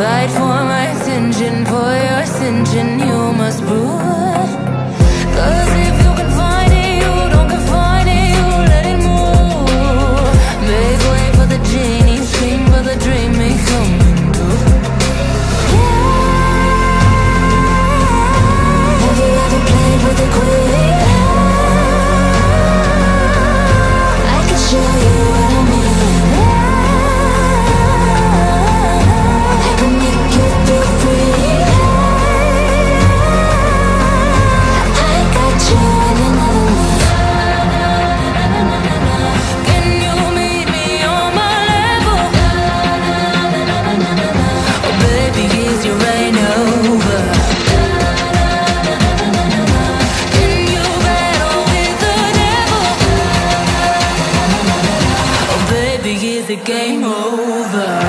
Fight for my attention, for your attention, you must prove. It game over?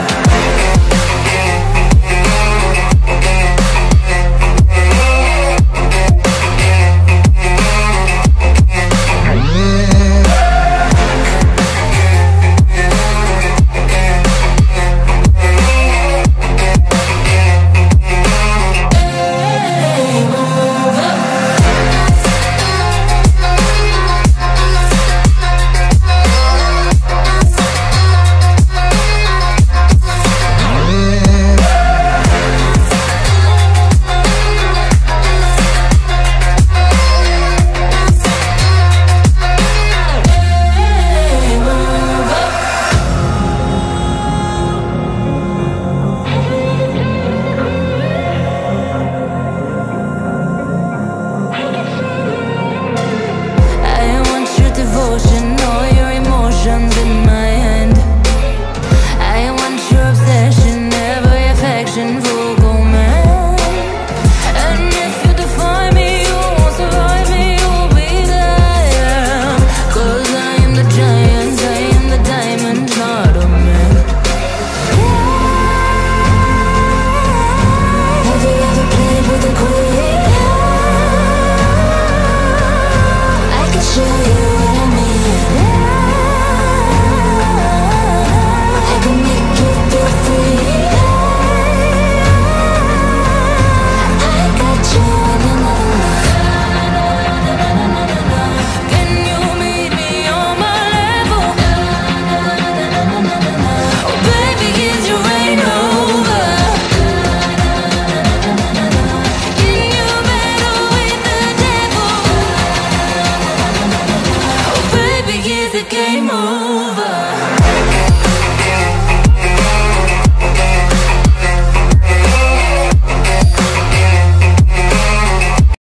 Game over?